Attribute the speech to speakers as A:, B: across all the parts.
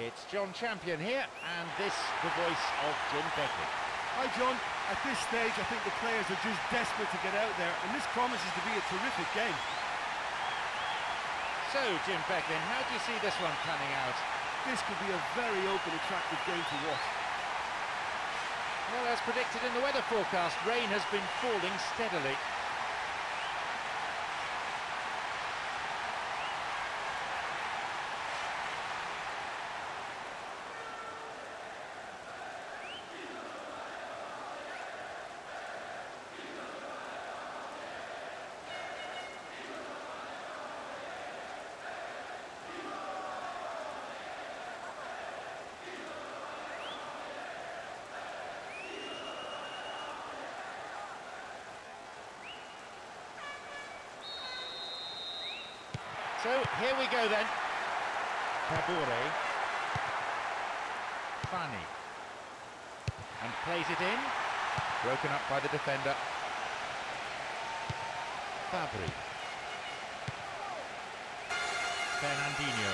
A: It's John Champion here, and this the voice of Jim Beglin.
B: Hi John, at this stage I think the players are just desperate to get out there and this promises to be a terrific game.
A: So, Jim Beglin, how do you see this one panning out?
B: This could be a very open, attractive game to watch.
A: Well, as predicted in the weather forecast, rain has been falling steadily. So, here we go then. Kabore. Fanni. And plays it in. Broken up by the defender. Fabri. Fernandinho.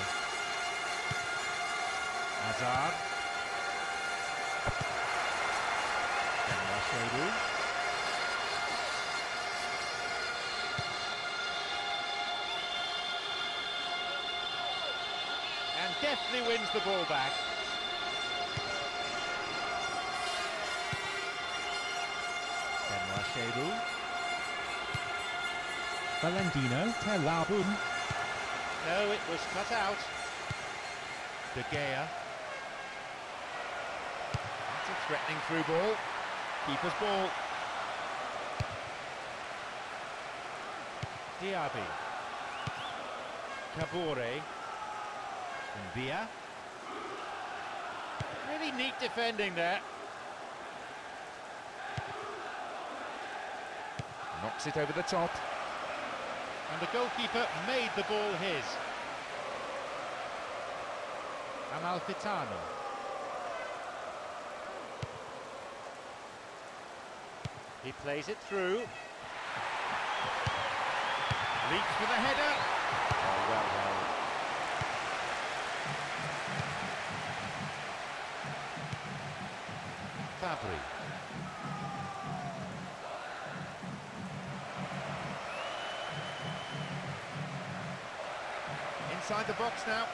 A: Hazard. And deftly wins the ball back.
C: Valentino Telabun.
A: No, it was cut out. De Gea. That's a threatening through ball. Keeper's ball. Diaby. Kabore. Mbia. Really neat defending there. Knocks it over the top. And the goalkeeper made the ball his. Amalfitano. He plays it through. Leaps for the header. Oh, well held. Fabri. Inside the box now.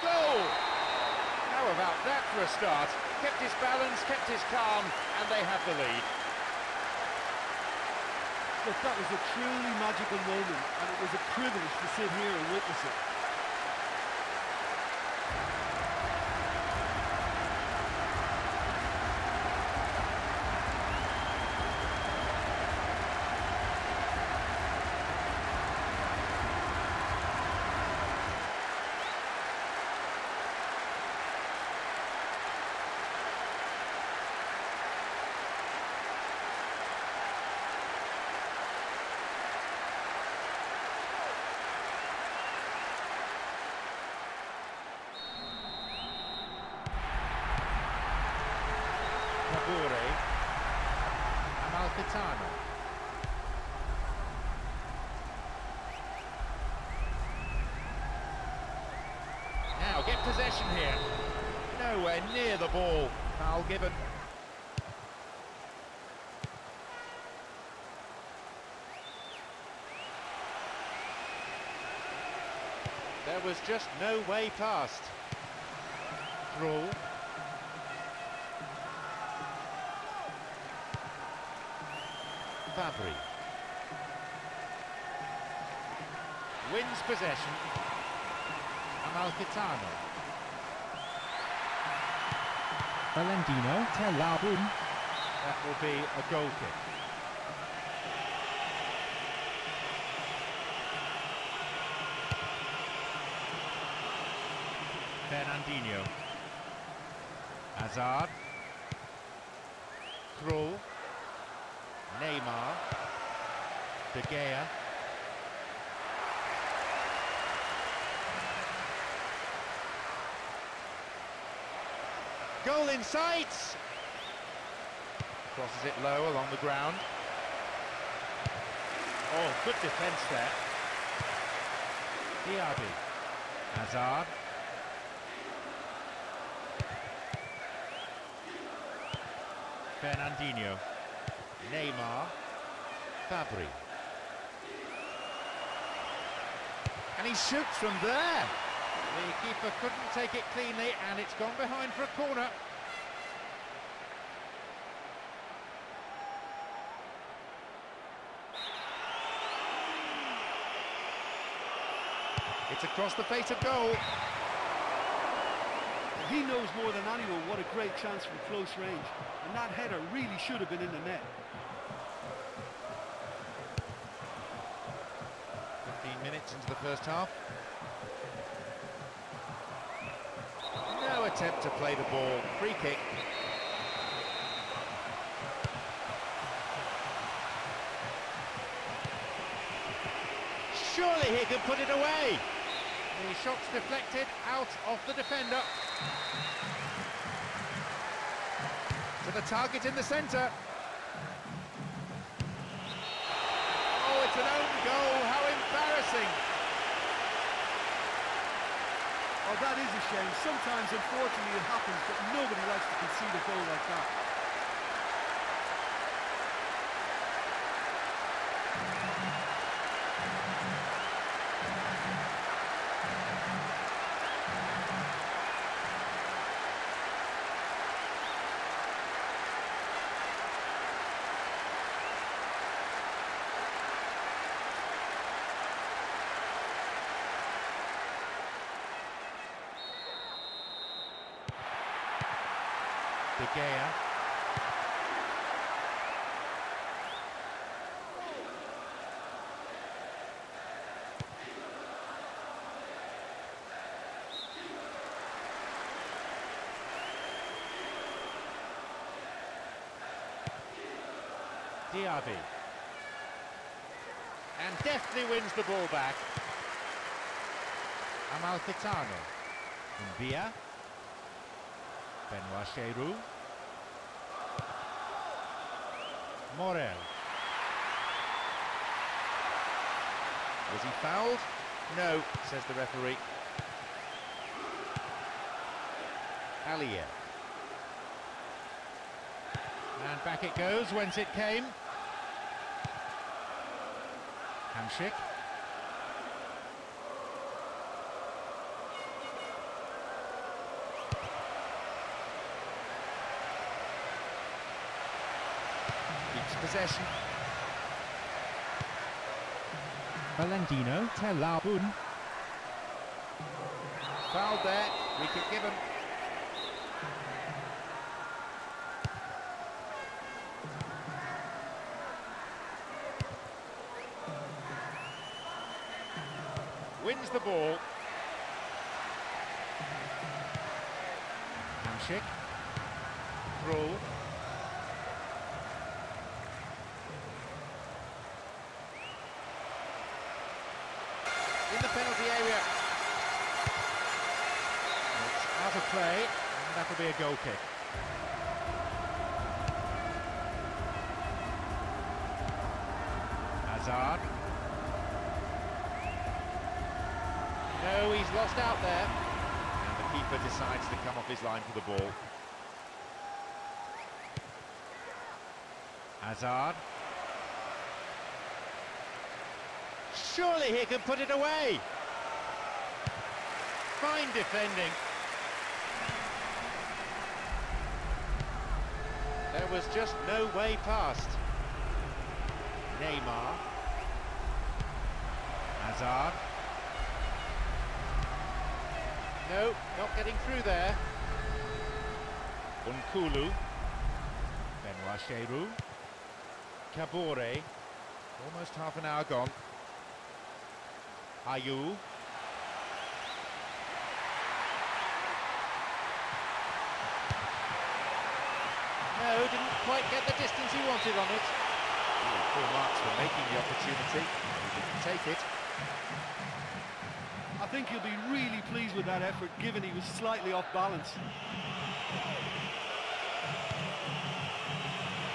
A: Goal! How about that for a start? Kept his balance, kept his calm, and they have the lead.
B: Look, that was a truly magical moment and it was a privilege to sit here and witness it.
A: Now get possession here. Nowhere near the ball. Foul given. There was just no way past. Thrall. Fabri. Wins possession. Amalfitano.
C: Valentino Telabun.
A: That will be a goal kick. Fernandinho. Hazard. Krul. Neymar. De Gea. Goal in sight! Crosses it low along the ground. Oh, good defence there. Diaby. Hazard. Fernandinho. Neymar. Fabri. And he shoots from there. The keeper couldn't take it cleanly and it's gone behind for a corner. It's across the face of goal.
B: He knows more than anyone what a great chance from close range. And that header really should have been in the net.
A: 15 minutes into the first half. No attempt to play the ball. Free kick. Surely he can put it away. The shot's deflected out of the defender. To the target in the centre. Oh, it's an own goal. How embarrassing.
B: Oh, that is a shame. Sometimes, unfortunately, it happens, but nobody likes to concede a goal like that.
A: De Gea. Diaby. And deftly wins the ball back. Amalfitano. Mbia. Benoit Cheyrou. Morel. Was he fouled? No, says the referee. Allier. And back it goes, whence it came. Hamsik. Keeps possession.
C: Valentino, Telabun,
A: Fouled there. We could give him. Wins the ball. Hamsik. Krul. In the penalty area. It's out of play, and that'll be a goal kick. Hazard. No, he's lost out there. And the keeper decides to come off his line for the ball. Hazard. Surely he can put it away. Fine defending. There was just no way past. Neymar. Hazard. No, not getting through there. N'Koulou. Benoit Cheyrou. Kabore. Almost half an hour gone. Ayew. No, didn't quite get the distance he wanted on it. Ooh, full marks for making the opportunity. He didn't take it.
B: I think he'll be really pleased with that effort, given he was slightly off balance.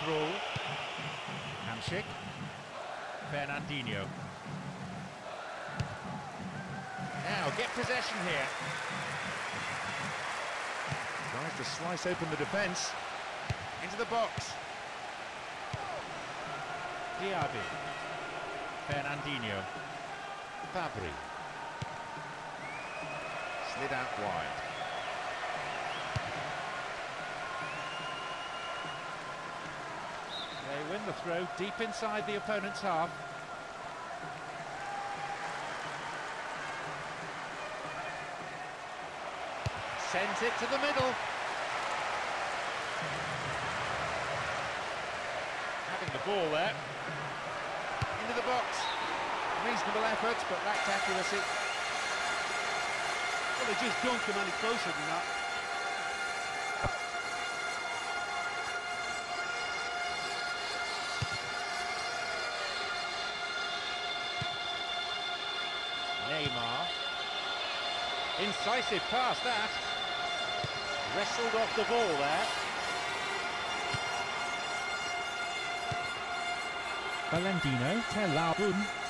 A: Krul. Hamsik. Fernandinho. Now, get possession here. Tries to slice open the defence. Into the box.
C: Diaby. Fernandinho.
A: Fabri. Slid out wide.
C: They win the throw deep inside the opponent's half.
A: Sends it to the middle. Having the ball there. Into the box. Reasonable effort, but lacked accuracy.
B: Well, they just don't come any closer than that.
C: Neymar. Incisive pass that. Wrestled off the ball there. Valentino, Telabun.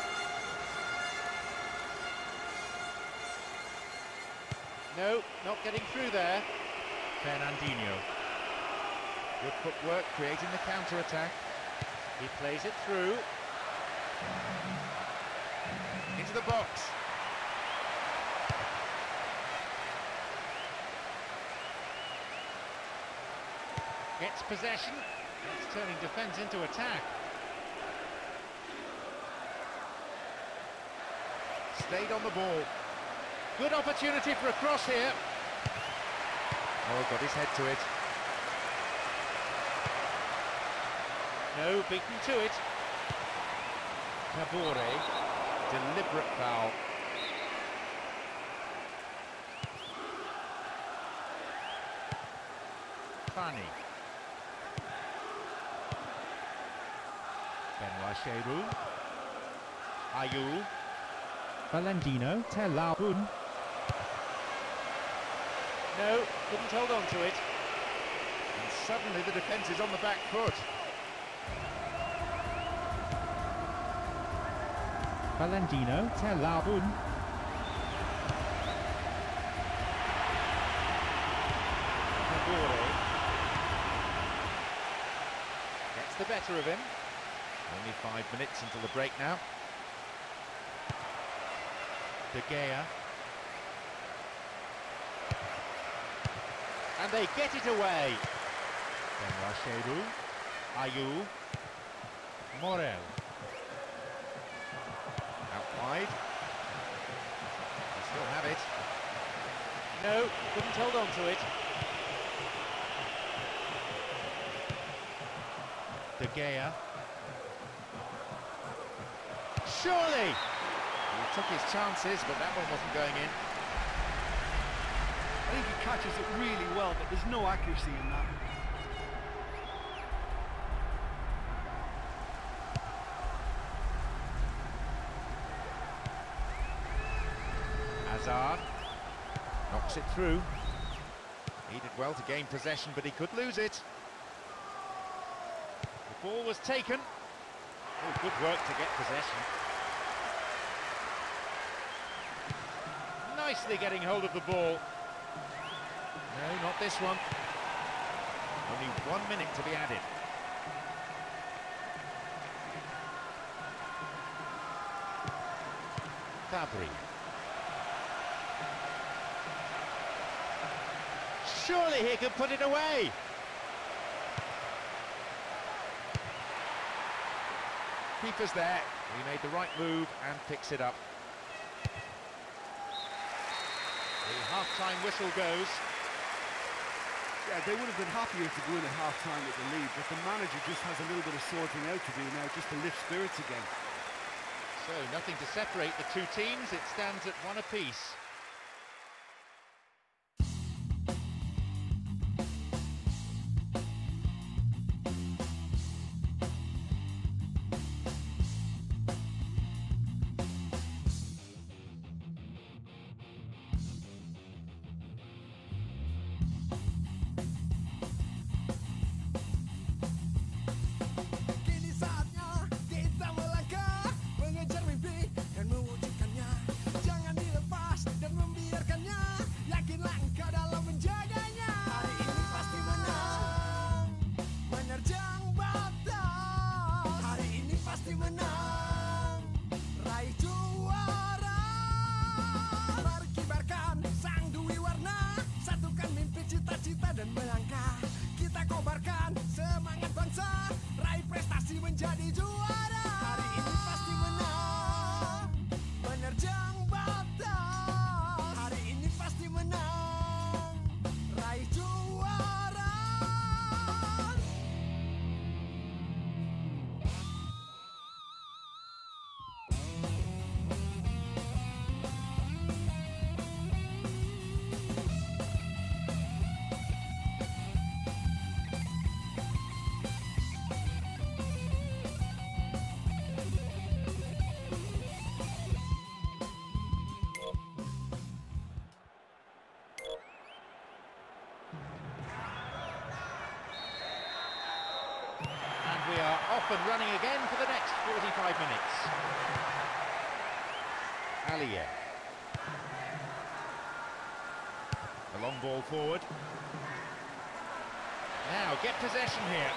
A: No, not getting through there.
C: Fernandinho.
A: Good footwork, creating the counter-attack.
C: He plays it through.
A: Into the box. Gets possession. It's turning defence into attack. Stayed on the ball. Good opportunity for a cross here. Oh, got his head to it.
C: No, beaten to it.
A: Tabore. Deliberate foul. Fanni. Benoit Cheyrou. Ayew.
C: Valentino, Telabun.
A: No, couldn't hold on to it. And suddenly the defence is on the back foot.
C: Valentino, Telabun.
A: Tabore. Gets the better of him. Only five minutes until the break now. De Gea. And they get it away. Benoit Cheyrou. Ayew. Morel. Out wide. They still have it.
C: No, couldn't hold on to it.
A: De Gea. Surely! He took his chances, but that one wasn't going in.
B: I think he catches it really well, but there's no accuracy in that.
A: Hazard knocks it through. He did well to gain possession, but he could lose it. The ball was taken. Oh, good work to get possession. Nicely getting hold of the ball. No, not this one. Only one minute to be added. Fabri. Surely he can put it away. Keeper's there. He made the right move and picks it up. The half-time whistle goes.
B: Yeah, they would have been happier to go in at half-time with the lead, but the manager just has a little bit of sorting out to do now, just to lift spirits again.
A: So nothing to separate the two teams. It stands at one apiece. And running again for the next 45 minutes. Aliyev. A long ball forward. Now, get possession here.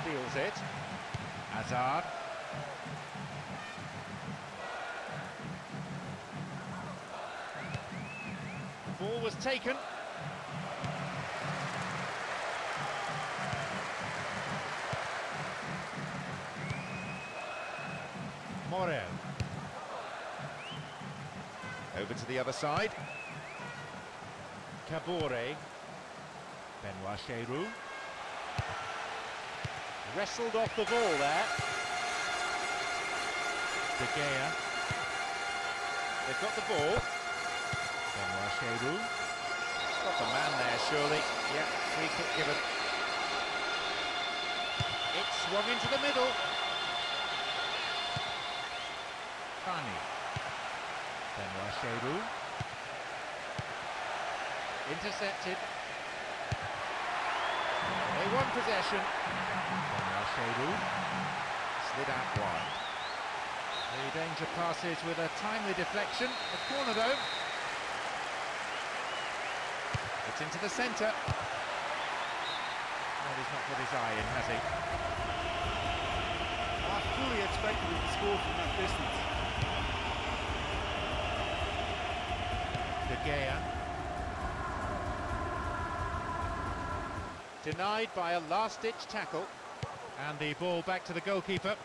A: Steals it. Hazard. Ball was taken. Morel. Over to the other side. Kabore. Benoit Cheyrou. Wrestled off the ball there. De Gea. They've got the ball. Benoit Got the man there, surely. Yeah, free kick given. It swung into the middle. Kani. Benoit Cheyrou. Intercepted. They won possession. Benoit Cheyrou. Slid out wide. The danger passes with a timely deflection. A corner though. It's into the centre. Well, he's not put his eye in, has he?
B: I fully expected him to score from that distance.
A: De Gea. Denied by a last-ditch tackle. And the ball back to the goalkeeper.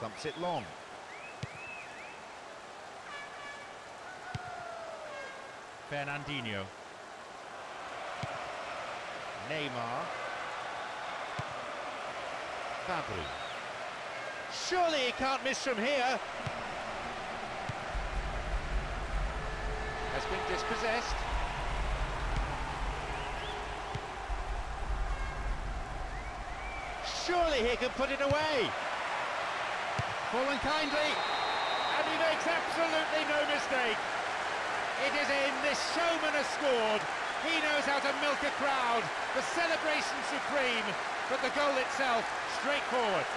A: Thumps it long. Fernandinho. Neymar. Fabry. Surely he can't miss from here. Has been dispossessed. Surely he can put it away. Fallen kindly. And he makes absolutely no mistake. It is in, this showman has scored. He knows how to milk a crowd. The celebration supreme, but the goal itself straightforward.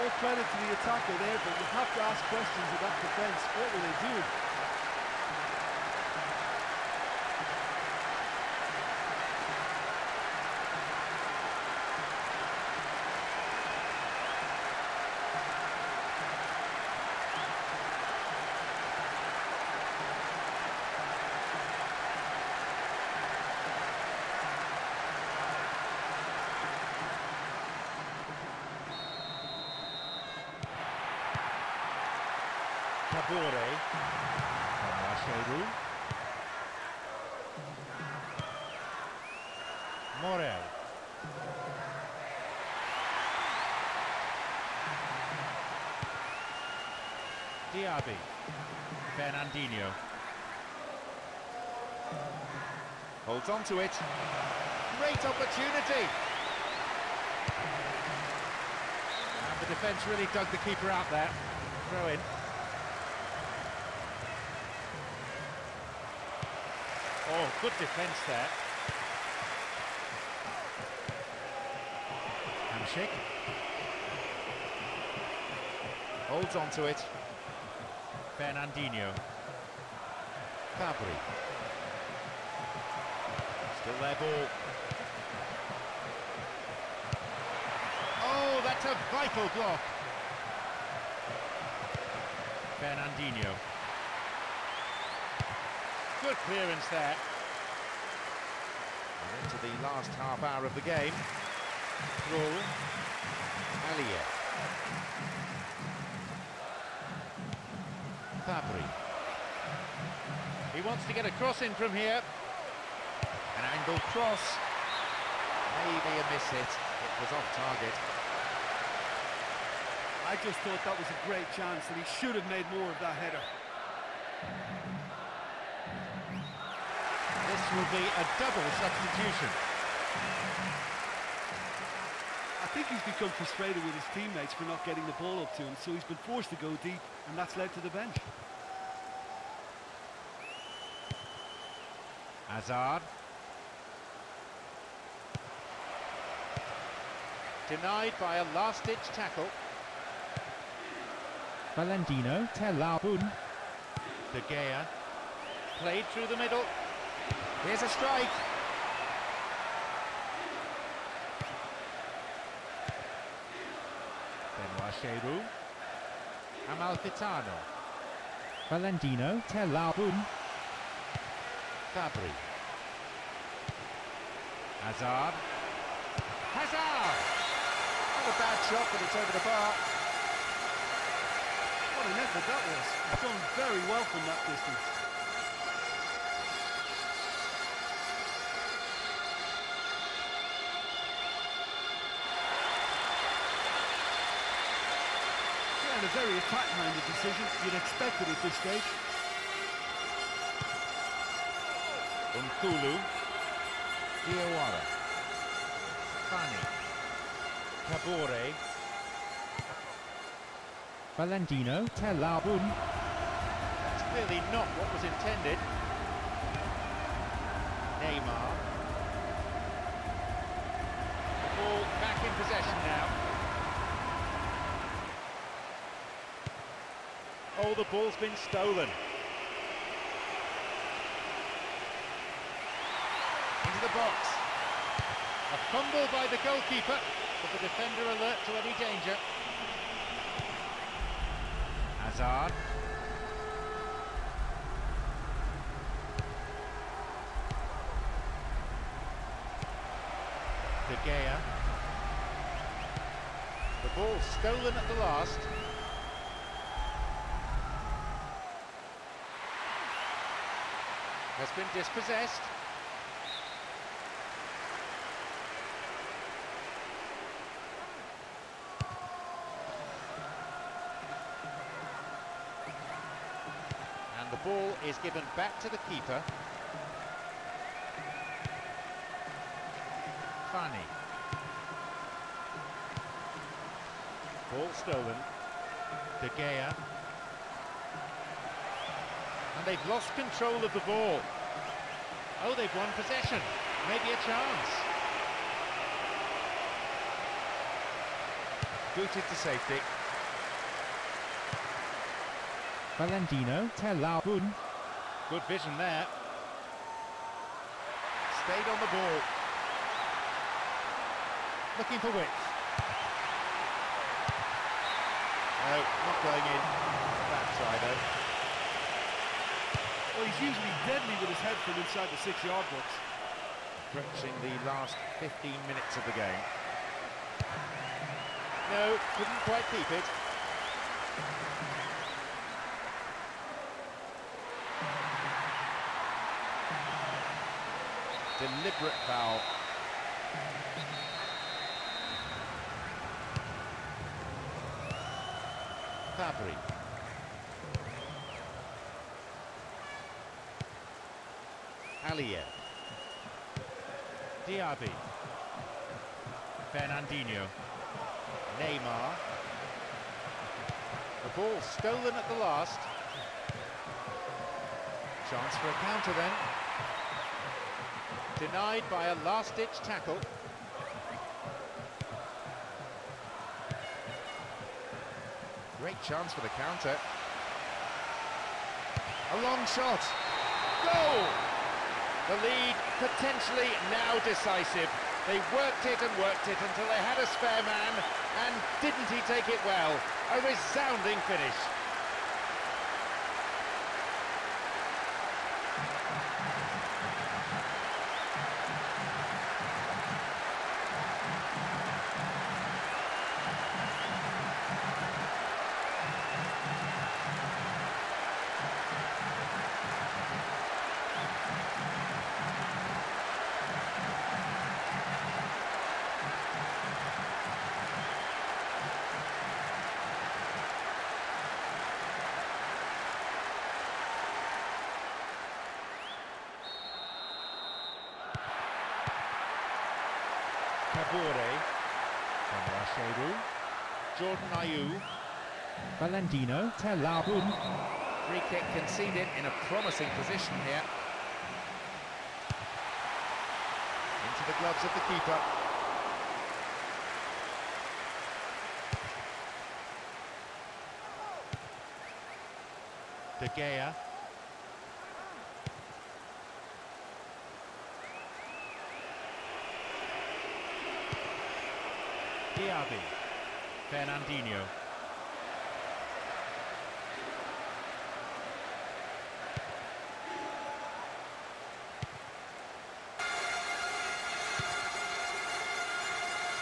B: All credit to the attacker there, but you have to ask questions that defence. What will they do?
A: Kabore. Benoit Cheyrou. Morel. Diaby. Fernandinho. Holds on to it. Great opportunity. And the defence really dug the keeper out there. Throw in. Oh, good defence there. Hamsik. Holds on to it. Fernandinho. Fabry. Still their ball. Oh, that's a vital block. Fernandinho. Good clearance there. And into the last half hour of the game. Raul. Allier. Fabry. He wants to get a cross in from here. An angled cross. Maybe a miss hit. It was off target.
B: I just thought that was a great chance and he should have made more of that header.
A: This will be a double substitution.
B: Think he's become frustrated with his teammates for not getting the ball up to him, so he's been forced to go deep, and that's led to the bench.
A: Hazard. Denied by a last-ditch tackle.
D: Valentino, Tellabun,
A: De Gea. Played through the middle. Here's a strike. Benoit Cheyrou. Amalfitano.
D: Valentino, Tellabun,
A: Fabry. Hazard. Hazard! Not a bad shot, but it's over the bar.
B: What an effort that was. He's done very well from that distance. A very attack-minded decision. You'd expect it at this stage.
A: N'Koulou. Diawara. Fanni. Kabore.
D: Valentino, Tellabun,
A: That's clearly not what was intended. Neymar. The ball back in possession now. Oh, the ball's been stolen. Into the box. A fumble by the goalkeeper, but the defender alert to any danger. Hazard. De Gea. The ball stolen at the last. Has been dispossessed. And the ball is given back to the keeper. Fanni. Ball stolen. De Gea. And they've lost control of the ball. Oh, they've won possession. Maybe a chance. Booted to safety.
D: Valentino, Tellabun,
A: Good vision there. Stayed on the ball. Looking for width. No, not going in. That try though.
B: Well, he's usually deadly with his head from inside the six-yard box.
A: Approaching the last 15 minutes of the game. No, couldn't quite keep it. Deliberate foul. Fabry. Allier. Diaby. Fernandinho. Neymar. The ball stolen at the last. Chance for a counter then. Denied by a last-ditch tackle. Great chance for the counter. A long shot. Goal! The lead potentially now decisive. They worked it and worked it until they had a spare man, and didn't he take it well? A resounding finish. Kabore, Benoit Cheyrou, Jordan Ayew,
E: Valentino Telabun,
A: free kick conceded in a promising position here. Into the gloves of the keeper. De Gea. Diaby. Fernandinho.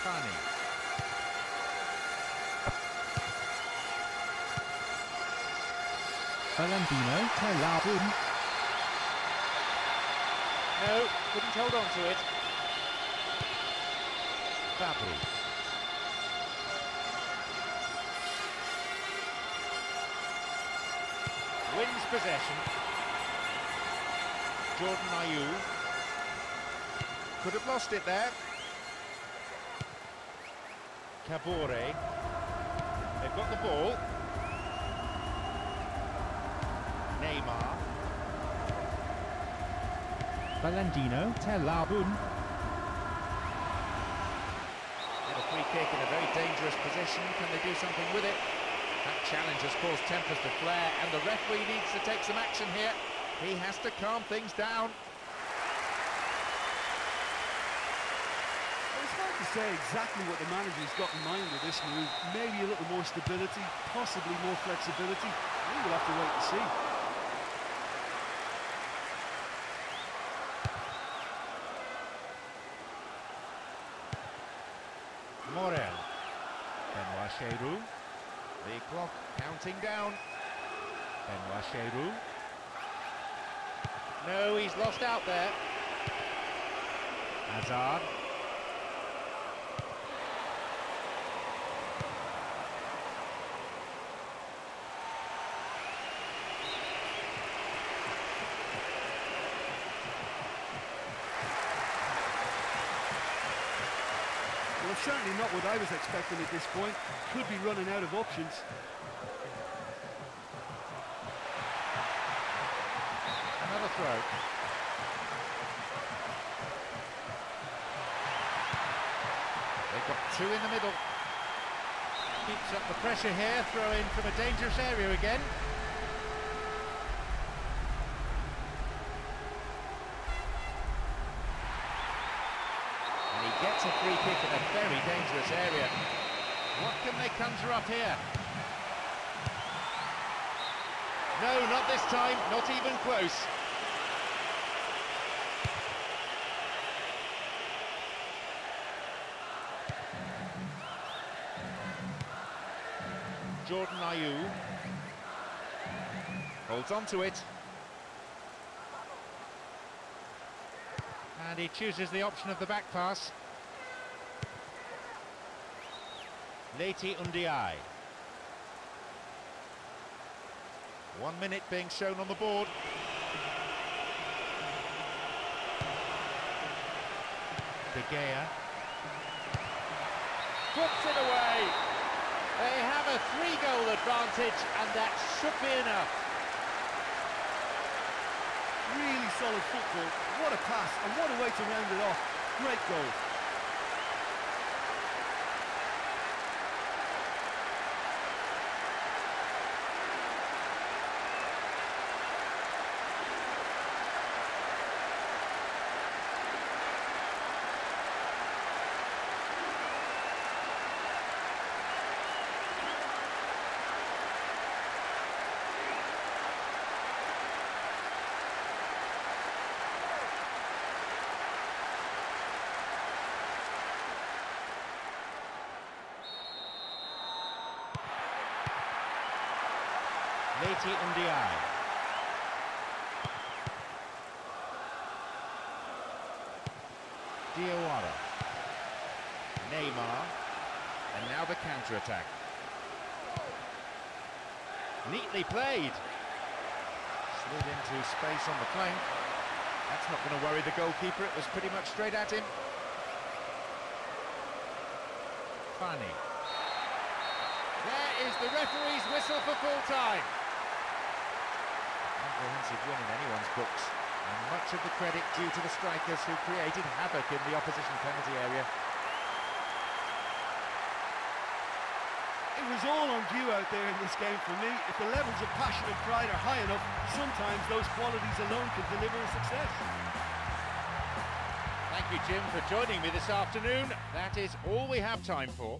A: Fanni.
E: Valentino Telabun,
A: No, couldn't hold on to it. Fabry. Wins possession. Jordan Ayew. Could have lost it there. Kabore. They've got the ball. Neymar.
E: Valentino Telabun,
A: Get a free kick in a very dangerous position. Can they do something with it? Challenge has caused tempers to flare, and the referee needs to take some action here. He has to calm things down.
B: It's hard to say exactly what the manager's got in mind with this move. Maybe a little more stability, possibly more flexibility. We'll have to wait and see.
A: Morel. Benoit Cheyrou. The clock counting down. Benoit. No, he's lost out there. Hazard.
B: Well, certainly not what I was expecting at this point. Could be running out of options.
A: Throw. They've got two in the middle. Keeps up the pressure here, throw in from a dangerous area again. And he gets a free kick in a very dangerous area. What can they conjure up here? No, not this time, not even close. Jordan Ayew holds on to it. And he chooses the option of the back pass. Leti Undiai. One minute being shown on the board. De Gea. Puts it away. They have a three-goal advantage, and that should be enough.
B: Really solid football. What a pass and what a way to round it off. Great goal.
C: Leti Ndiaye. Diawara. Neymar.
A: And now the counter-attack.
C: Neatly played.
A: Slid into space on the flank. That's not going to worry the goalkeeper. It was pretty much straight at him. Fanni.
C: There is the referee's whistle for full time.
A: Comprehensive win in anyone's books. And much of the credit due to the strikers who created havoc in the opposition penalty area.
B: It was all on view out there in this game for me. If the levels of passion and pride are high enough, sometimes those qualities alone can deliver a success.
C: Thank you, Jim, for joining me this afternoon. That is all we have time for.